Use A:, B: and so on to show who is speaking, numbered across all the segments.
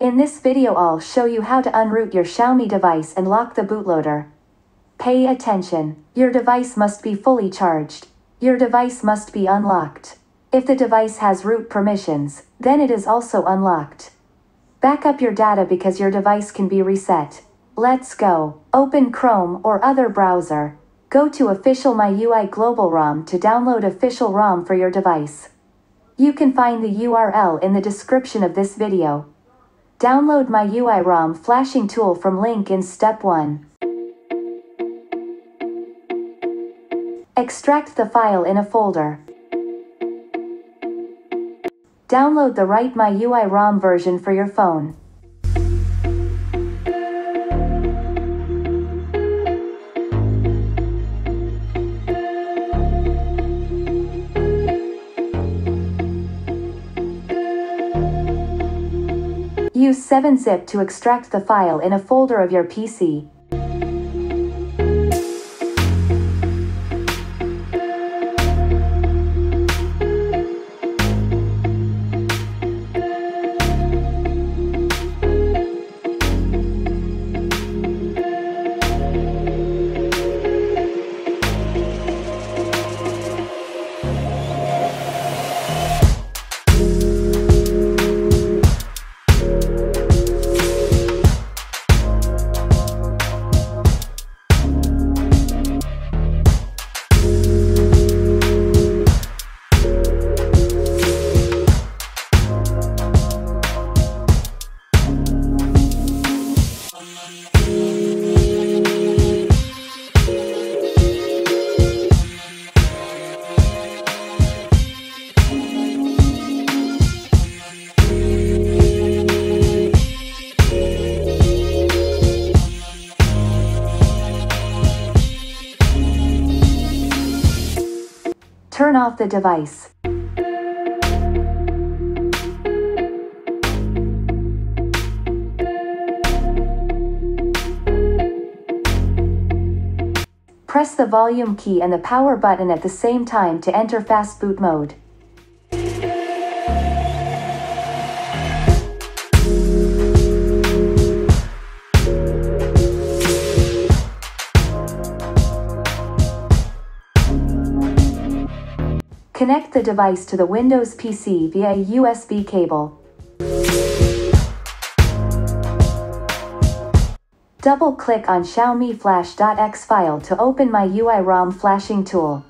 A: In this video I'll show you how to unroot your Xiaomi device and lock the bootloader. Pay attention. Your device must be fully charged. Your device must be unlocked. If the device has root permissions, then it is also unlocked. Back up your data because your device can be reset. Let's go. Open Chrome or other browser. Go to official MIUI Global ROM to download official ROM for your device. You can find the URL in the description of this video. Download MIUI ROM flashing tool from link in step 1. Extract the file in a folder. Download the right MIUI ROM version for your phone. 7-zip to extract the file in a folder of your PC. Turn off the device. Press the volume key and the power button at the same time to enter fast boot mode. Connect the device to the Windows PC via a USB cable. Double-click on Xiaomi Flash.exe file to open MIUI ROM flashing tool.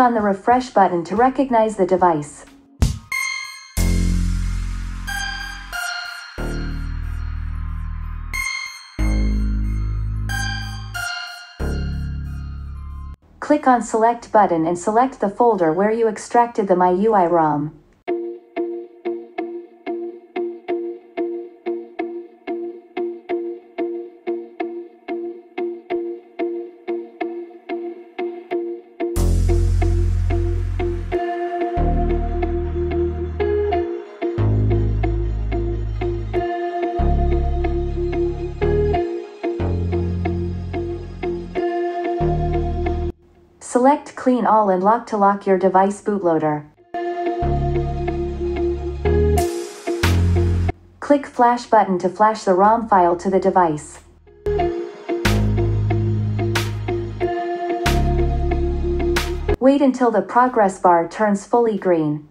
A: Click on the refresh button to recognize the device. Click on select button and select the folder where you extracted the MIUI ROM. Select Clean All and Lock to lock your device bootloader. Click Flash button to flash the ROM file to the device. Wait until the progress bar turns fully green.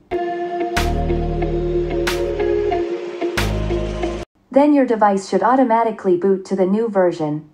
A: Then your device should automatically boot to the new version.